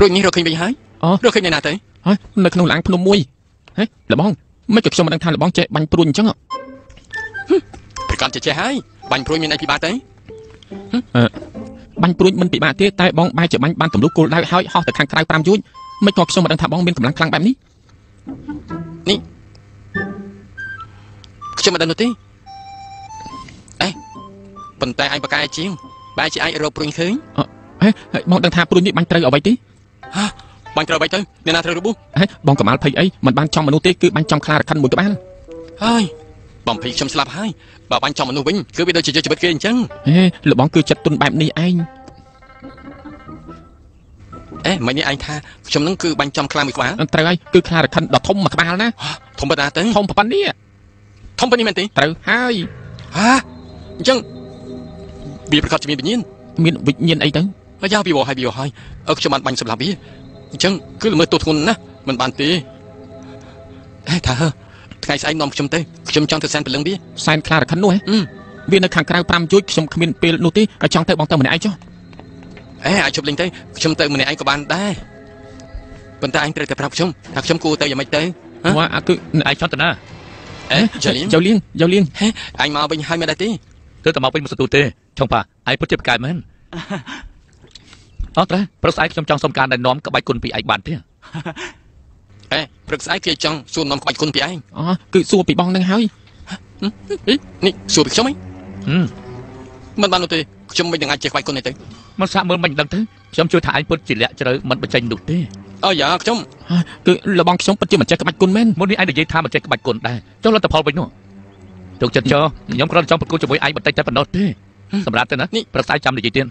ព្រួយនេះរកឃើញវិញហើយអូរកឃើញនៅណាទៅហើយនៅក្នុងឡាងភ្នំមួយហេលបងមិនក៏ខ្ញុំមិនដឹងថាលបងចេះបាញ់ព្រួយអញ្ចឹងហ៎ប្រកាសចេះហើយបាញ់ព្រួយមានអីពិបាកទៅបាញ់ព្រួយមិនពិបាកទេតែបងបែរជាបាញ់បានទម្លុះគោលដៅហើយហោះទៅខាងក្រៅ5យួចមិនក៏ខ្ញុំមិនដឹងថាបងមានកម្លាំងខ្លាំងបែបនេះខ្ញុំមិនដឹងនោះទេអេប៉ុន្តែឯងបកកែជាងបែរជាអាចរកព្រួយឃើញហេហើយបងដឹងថាព្រួយនេះបាញ់ត្រូវអ្វីទេ បាញ់ត្រូវអ្វីទៅអ្នកណាត្រូវរបួសហេបងកមាលភ័យអីមិនបានចំមនុស្សទេគឺបាញ់ចំខ្លារខិនមួយក្បាលហើយបំភ័យខ្ញុំស្លាប់ហើយបើបាញ់ចំមនុស្សវិញគឺវាដូចជាយកជីវិតគេអញ្ចឹងហេលបងគឺចិត្តទុនបែបនេះឯងអេមិននេះឯងថាខ្ញុំនឹងគឺបាញ់ចំខ្លាំងមួយក្បាលត្រូវហើយគឺខ្លារខិនដ៏ធំមួយក្បាលណាធំប៉ុណ្ណាទៅធំប៉ុណ្ណេះធំប៉ុណ្នេះមែនទេត្រូវហើយហាអញ្ចឹងវាប្រកាសជាមានវិញ្ញាណមានវិញ្ញាណអីទៅ ហើយយ៉ាវាវហើយវាវហើយអើខ្ញុំបានបាញ់សម្លាប់វាអញ្ចឹងគឺល្មើសទោសធ្ងន់ណាស់មិនបានទេអេថាហឺថ្ងៃស្អែកនាំខ្ញុំទៅខ្ញុំចង់ទៅសែនព្រលឹងវាសែនខ្លារខិននោះហ៎អឺវានៅខាងក្រៅ5យួចខ្ញុំគ្មានពេលនោះទេចង់ទៅបងទៅម្នាក់ឯងចុះអេអាចជប់លេងទៅខ្ញុំទៅម្នាក់ឯងក៏បានដែរប៉ុន្តែអញត្រូវតែប្រាប់ខ្ញុំថាខ្ញុំគួរទៅយ៉ាងម៉េចទៅហ៎វ៉ាអាគឺឯងចង់ទៅណាអេចាលៀងយកលៀងយកលៀងហេអញមកវិញហើយមិនដែរទេទើបតែមកវិញមកសទូទេឆុងប៉ាឯងពិតជាប្រកែកមែន អត់ទេប្រស្អែកខ្ញុំចង់សុំការណែនាំក្បាច់គុណពីឯងបានទេអេព្រឹកស្អែកគេចង់សួរនាំក្បាច់គុណពីឯងអូគឺសួរពីបងនឹងហើយអីនេះសួរពីខ្ញុំហីហឹមមិនបាននោះទេខ្ញុំមិននឹងអាចចេះក្បាច់គុណនេះទៅមកសាកមើលមិនដឹងទៅខ្ញុំជួយថាឯងពិតជាលាក់ជ្រៅមិនបញ្ចេញនោះទេអូយ៉ាខ្ញុំគឺលបងខ្ញុំពិតជាមិនចេះក្បាច់គុណមែនមុននេះឯងនិយាយថាមិនចេះក្បាច់គុណដែរចុះលទ្ធផលវិញនោះទុកចិត្តចោខ្ញុំគ្រាន់តែចង់ប្រគល់ជាមួយឯងបន្តិចតែប៉ុណ្ណោះទេសម្រាប់ទៅណាប្រស្អែកចាំនិយាយទៀត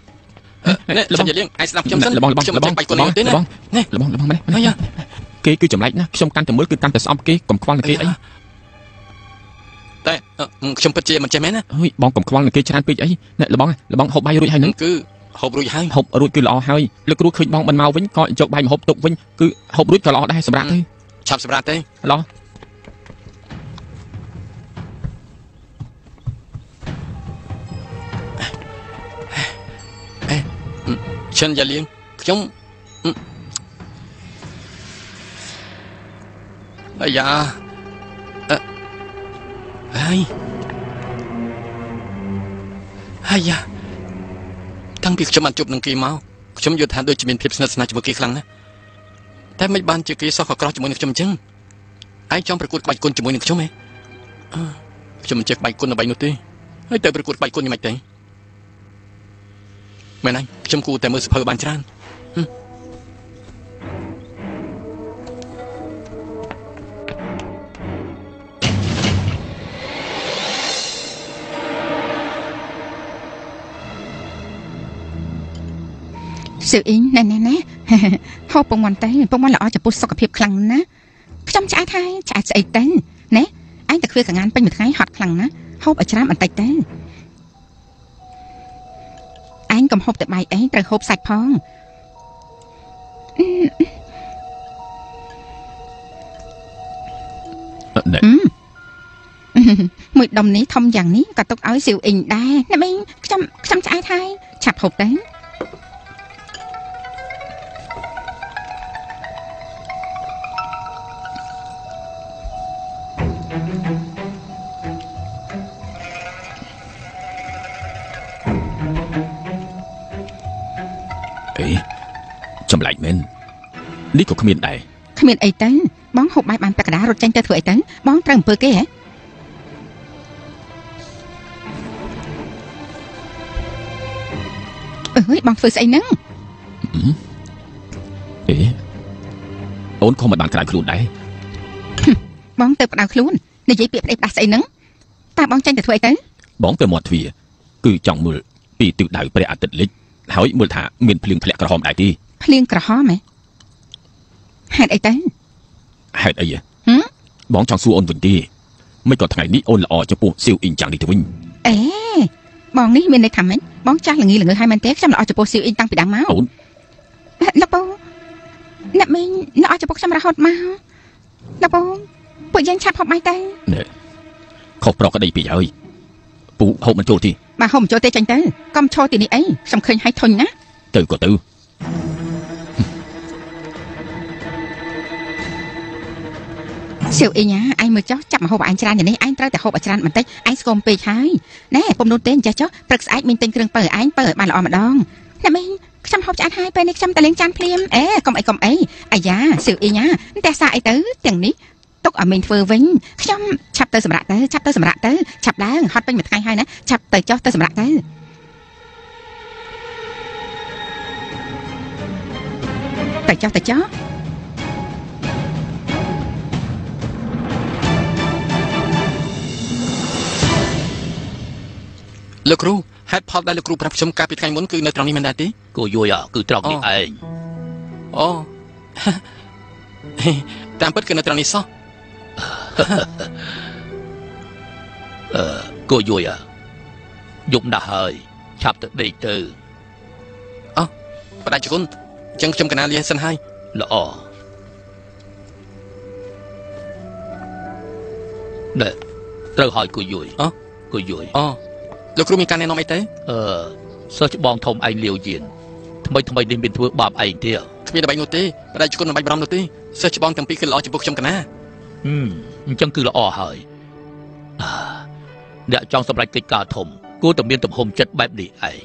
នេះខ្ញុំចាលៀងឯងស្ដាប់ខ្ញុំសិនលបងលបងខ្ញុំលមិនបងចេះក្បាច់គុណនេះទេណាលបងនេះលបងលបងម៉េចអាយ៉ាគេគឺចម្លែកណាស់ខ្ញុំកាន់តែមើលគឺកាន់តែស្អប់គេកុំខ្វល់នឹងគេអីតែអឺខ្ញុំពិតជាមិនចេះមែនណាអើយបងកុំខ្វល់នឹងគេច្រើនពេកអីណែលបងលបងហូបបាយរួចហើយនឹងគឺហូបរួចហើយហូបរួចគឺល្អហើយលើកគ្រូឃើញបងមិនមកវិញក៏យកបាយមកហូបទុកវិញគឺហូបរួចក៏ល្អដែរសម្រាប់ទៅឆាប់សម្រាប់ទេល្អឈិនយ៉ាលៀងខ្ញុំអឺអាយ៉ាអឺហើយអាយ៉ាតាំងពីខ្ញុំបានជួបនឹងគេមកខ្ញុំយល់ថាដូចជាមានភាពស្និទ្ធស្នាលជាមួយគេខ្លាំងណាស់តែមិនបានជាគេសោះក៏ក្រោះជាមួយនឹងខ្ញុំអញ្ចឹងឯងចង់ប្រកួតក្បាច់គុណជាមួយនឹងខ្ញុំហ៎អឺខ្ញុំមិនចេះក្បាច់គុណអ្វីនោះទេហើយទៅប្រកួតក្បាច់គុណយ៉ាងម៉េចទៅ មែនហើយខ្ញុំគួរតែមើលសភៅបានច្រើនសឿអ៊ីងណែណែណែហូបពងមាន់ទៅពងមាន់ល្អចំពោះសុខភាពខ្លាំងណាស់ខ្ញុំឆ្អែតហើយឆ្អែតស្អីទៅណែឯងតែឃ្វាកងានពេញមួយថ្ងៃហត់ខ្លាំងណាស់ហូបឲ្យច្រើនបន្តិចទៅឯ ងកុំហូបតែបាយអីត្រូវហូបសាច់ផងណែហឹមមួយដុំនេះធំយ៉ាងនេះក៏ទុកឲ្យសៀវអ៊ីងដែរណាមីងខ្ញុំខ្ញុំឆ្អែតហើយឆាប់ហូបទៅ ចម្លែកមែននេះក៏គ្មានដែរគ្មានអីទៅបងហូបបាយបានពាក់កណ្ដាលរត់ចេញទៅធ្វើអីទៅបងត្រូវអំពើគេហ៎អើយបងធ្វើស្អីហ្នឹងអេអូនក៏មិនបានក្រៅខ្លួនដែរបងទៅផ្ដៅខ្លួននិយាយពាក្យផ្ដេសផ្ដាស់ស្អីហ្នឹងតើបងចេញទៅធ្វើអីទៅបងទៅមាត់ទ្វារគឺចង់មើលពីទិសដៅព្រះអាទិត្យលិចហើយមើលថាមានភ្លៀងធ្លាក់ក្រហមដែរទេ ភ្លៀងក្រហមហ៎ហេតុអីទៅហេតុអីហ៎ហឹមបងចង់សួរអូនវិញទេមិនក៏ថ្ងៃនេះអូនល្អចំពោះសៀវអ៊ីងយ៉ាងនេះទៅវិញអេបងនេះមានន័យថាម៉េចបងចាស់ល្ងីល្ងើហើយមែនទេខ្ញុំល្អចំពោះសៀវអ៊ីងតាំងពីដើមមកអូនលោកពូអ្នកមីងល្អចំពោះខ្ញុំរហូតមកលោកពូពួកយើងឆាប់ហូបបាយទៅខុសប្រក្តីពីហើយពូហូបមិនចូលទេបើហូបមិនចូលទេចាញ់ទៅកុំឈរទីនេះអីខ្ញុំឃើញឲ្យធុញណាទៅក៏ទៅ សៀវអីញ៉ាឯងមើលចុះចាប់មកហូបអញច្រើនយ៉ាងនេះឯងត្រូវតែហូបឲ្យច្រើនបន្តិចឯងស្គមពេកហើយណែពុំនោះទេអញ្ចេះចុះព្រឹកស្អែកមានទិញគ្រឿងបើឯងបើឲ្យបានល្អម្ដងអ្នកមីងខ្ញុំហូបឆ្អែតហើយពេលនេះខ្ញុំតែលេងចានភ្លាមអេកុំអីកុំអីអាយ៉ាសៀវអីញ៉ាតែសាអីទៅទាំងនេះទុកឲ្យមីងធ្វើវិញខ្ញុំឆាប់ទៅសម្រាប់ទៅឆាប់ទៅសម្រាប់ទៅឆាប់ឡើងហត់ពេញមួយថ្ងៃហើយណាឆាប់ទៅចុះទៅសម្រាប់ទៅទៅចុះទៅចុះ លោកគ្រូហេតុផលដែលលោកគ្រូប្រាប់ខ្ញុំកាលពីថ្ងៃមុនគឺនៅត្រង់នេះមែនដែរទេគួយយអាគឺត្រង់នេះឯងអូតាមពិតគឺនៅត្រង់នេះសោះអឺគួយយអាយប់ណាស់ហើយឆាប់ទៅដេកទៅបដាជគុណអញ្ចឹងខ្ញុំកណាលាសិនហើយល្អណែត្រូវហើយគួយយអគួយយអូ លោកគ្រូមានការណែនាំអីទេអឺសិស្សច្បងធំឯងលាវយានថ្មីថ្មីនេះមានធ្វើបាបឯងទេគ្មានអ្វីនោះទេបដាជគុណមិនបាច់បារម្ភនោះទេសិស្សច្បងទាំងពីរគឺល្អចំពោះខ្ញុំកណាហឹមអញ្ចឹងគឺល្អហើយអឺអ្នកចង់សម្រេចកិច្ចការធំគួរតែមានទំហំចិត្តបែបនេះឯង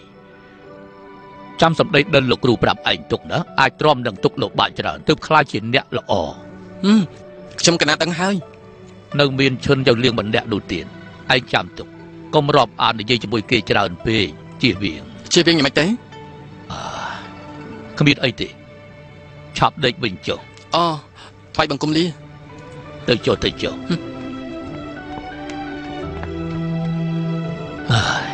ចាំសម្ដីដិលលោកគ្រូប្រាប់ឯងទុកណាអាចទ្រាំនឹងទុកលោកបាក់ច្រើនទើបខ្លាចជាអ្នកល្អហឹមខ្ញុំកណាដឹងហើយ នៅមានឈុនយកលៀងម្នាក់នោះទៀតឯងចាំទុក កុំរាប់អាននិយាយជាមួយគេច្រើនពេកជៀសវាងជាវិញយ៉ាងម៉េចទេគ្មានអីទេឆាប់ដេកវិញចុះអូថ្លៃបង្គំលាទៅចុះទៅចុះហើយ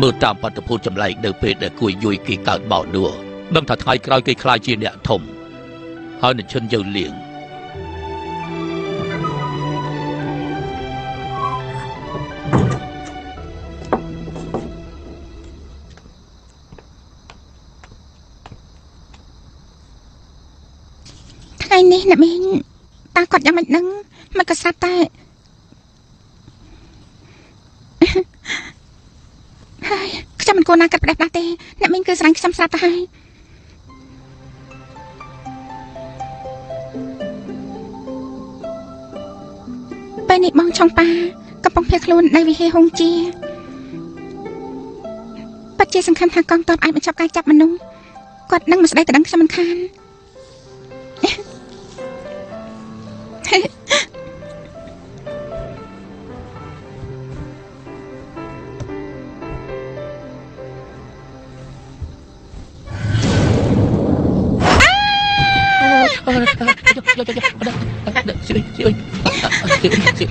មើលតាមបាតុភូតចម្លែកនៅពេលដែលគួយយួយគេកើតបោនោះដឹងថាថ្ងៃក្រោយគេខ្លាចជាអ្នកធំហើយនឹងឈិនយកលៀង នេះអ្នកមីងតាគាត់យ៉ាងម៉េចហ្នឹងមិនក៏ស្រាប់តែហើយខ្ញុំមិនគួរណាកាត់ផ្ដេសផ្ដាស់ទេអ្នកមីងគឺស្រឡាញ់ខ្ញុំស្រាប់ទៅហើយពេលនេះបងឆុងប៉ាកំពុងភៀសខ្លួននៅវិហារហុងជាពិតជាសំខាន់ថាកងទ័ពអាចបញ្ចប់ការចាប់មនុស្សគាត់នឹងមិនស្ដីតដឹងខ្ញុំមិនខាន ស៊ីអីស៊ី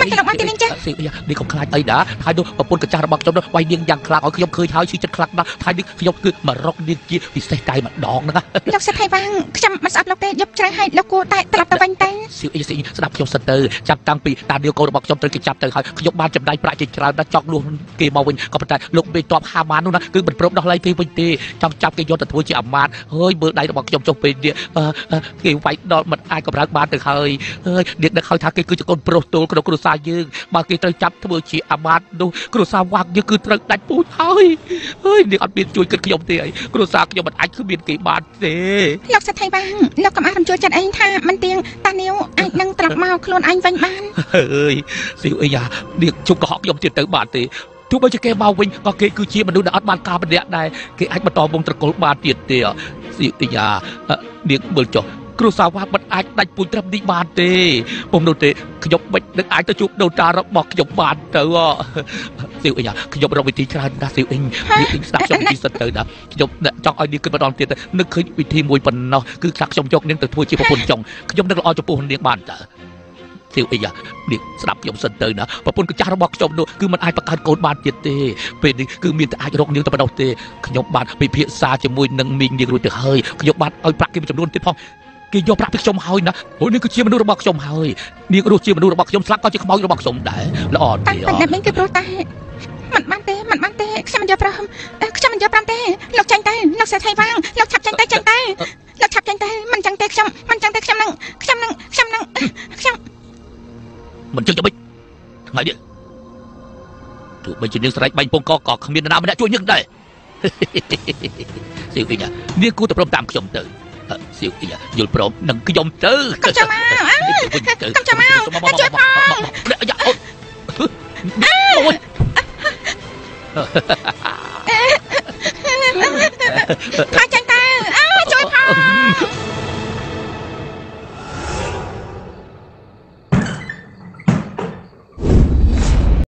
អីស៊ីអីមកទៅមកទីនេះចាស៊ីអីនេះកុំខ្លាចអីណាហើយនោះប្រពន្ធកញ្ចាស់របស់ខ្ញុំនោះវាយនាងយ៉ាងខ្លាំងឲ្យខ្ញុំឃើញហើយឈឺចិត្តខ្លាំងណាស់ហើយនេះខ្ញុំគឺមករកនាងជាពិសេសតែម្ដងហ្នឹងណាលោកសិទ្ធិថៃវាងខ្ញុំមិនស្អប់លោកទេយប់ច្រេះឲ្យលោកគួរតែត្រឡប់ទៅវិញទៅស៊ីអីស៊ីអីស្ដាប់ខ្ញុំសិនទៅចាប់តាំងពីតានាងកូនរបស់ខ្ញុំត្រូវគេចាប់ទៅហើយខ្ញុំបានចំណាយប្រាក់ជាច្រើនណាស់ចង់លួសគេមកវិញក៏ប៉ុន្តែលោកមេតបហាម៉ាននោះណាគឺមិនព្រមដោះលែងគេវិញទេចង់ចាប់គេយកទៅធ្វើជាអាមាត្យហើយមើលដៃរបស់ខ្ញុំចុះពេលនេះអឺអឺគេវាយដល់មិនអាចកម្រើកបានទៅហើយហើយនាងនឹកហើយថាគេគឺជាកូនប្រុសទល់ក្នុងគ្រួសារយើងបើគេត្រូវចាប់ធ្វើជាអាមាត្យនោះគ្រួសារវាងយើងគឺត្រូវដាច់ពូជហើយហើយនាងអត់មានជួយគិតខ្ញុំទេហើយគ្រួសារខ្ញុំមិនអាចគ្មានគេបានទេលោកសិទ្ធិថៃវាងលោកកុំអារំជួលចិត្តអីថាមិនទៀងតានាវអាចនឹងត្រឡប់មកខ្លួនអញវិញបានអើយស៊ីអីយ៉ានាងជុំកុហកខ្ញុំទៀតទៅបានទេទោះបីជាគេមកវិញក៏គេគឺជាមនុស្សដែលអត់បានការបណ្ដាក់ដែរគេអាចបន្តវងត្រកូលបានទៀតទេស៊ីអីយ៉ាអឺនាងមើលចុះ គ្រួសារវាមិនអាចដាច់ពូជត្រឹមនេះបានទេពុំនោះទេខ្ញុំមិននឹងអាចទៅជួបដូនតារបស់ខ្ញុំបានទៅស៊ីអីយ៉ាខ្ញុំរកវិធីច្រើនណាស់ស៊ីអីនាងស្ដាប់ខ្ញុំវិធីសិនទៅណាខ្ញុំចង់ឲ្យនាងគិតម្ដងទៀតទៅនឹកឃើញវិធីមួយប៉ុណ្ណោះគឺថាខ្ញុំយកនាងទៅធ្វើជាប្រពន្ធចុងខ្ញុំនឹកល្អចំពោះនាងបានតើស៊ីអីយ៉ានេះស្ដាប់ខ្ញុំសិនទៅណាប្រពន្ធកចាស់របស់ខ្ញុំនោះគឺមិនអាចបង្កើតកូនបានទៀតទេពេលនេះគឺមានតែអាចរកនាងតែប៉ុណ្ណោះទេខ្ញុំបានពិភាក្សាជាមួយនឹងមីងនាងរួចទៅហើយខ្ញុំបានឲ្យប្រាក់គេមួយចំនួនទៀតផង គេយកប្រាក់ពីខ្ញុំហើយណាព្រោះនេះគឺជាមនុស្សរបស់ខ្ញុំហើយនាងរស់ជាមនុស្សរបស់ខ្ញុំស្លាប់ក៏ជាខ្មោចរបស់ខ្ញុំដែរល្អតាទេំងពីអ្នកមីងគឺព្រោះតែមិនបានទេមិនបានទេខ្ញុំមិនយកប្រហមខ្ញុំមិនយកប្រាំទេលោកចាញ់ទៅលោកសិទ្ធិថៃវាងលោកឆាប់ចាញ់ទៅចាញ់ទៅលោកឆាប់ចាញ់ទៅមិនចឹងទេខ្ញុំមិនចឹងទេខ្ញុំនឹងខ្ញុំនឹងខ្ញុំនឹងខ្ញុំមិនចឹងទៅបិចថ្ងៃនេះទោះបីជានាងស្រែកបាញ់ពងកក៏គ្មាននរណាម្នាក់ជួយនាងដែរស៊ីអីយ៉ានាងគួរតែព្រមតាមខ្ញុំទៅ អឺស៊ីអីយ៉ាយល់ព្រមនឹងខ្ញុំទៅកុំចាំមកអើទៅវិញទៅកុំចាំមកជួយផងយ៉ាអូអូយ